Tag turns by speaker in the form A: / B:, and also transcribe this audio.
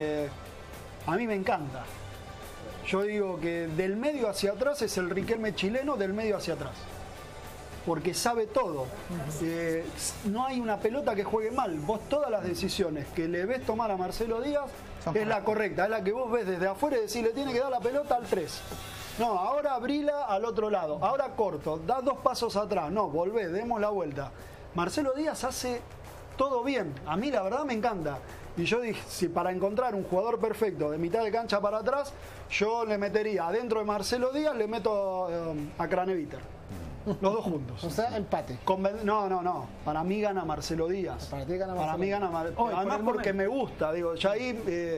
A: Eh, a mí me encanta. Yo digo que del medio hacia atrás es el Riquelme chileno, del medio hacia atrás. Porque sabe todo. Eh, no hay una pelota que juegue mal. Vos todas las decisiones que le ves tomar a Marcelo Díaz
B: Son
A: es la correcta, es la que vos ves desde afuera y decís, le tiene que dar la pelota al 3. No, ahora abrila al otro lado. Ahora corto, da dos pasos atrás. No, volvé, demos la vuelta. Marcelo Díaz hace todo bien. A mí la verdad me encanta. Y yo dije, si para encontrar un jugador perfecto de mitad de cancha para atrás, yo le metería adentro de Marcelo Díaz, le meto eh, a Craneviter. Los dos juntos.
B: O sea, empate.
A: Conven- no, no, no. Para mí gana Marcelo Díaz.
B: Para ti gana
A: Para
B: Marcelo
A: mí gana Mar-
C: Hoy, por
A: Además
C: el
A: porque
C: momento.
A: me gusta, digo, ya ahí eh,